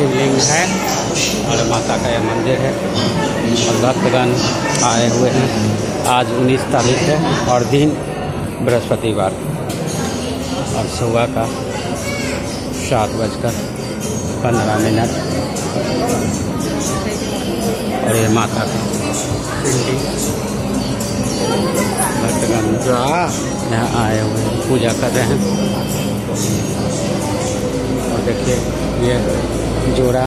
शिवलिंग है। और माता का यह मंदिर है। और भक्तगण आए हुए हैं। आज उन्नीस तारीख है और दिन बृहस्पतिवार। और सुबह का सात बजकर पंद्रह मिनट। और ये माता का भक्तगण यहाँ आए हुए पूजा कर रहे हैं। और देखिए, ये llorar.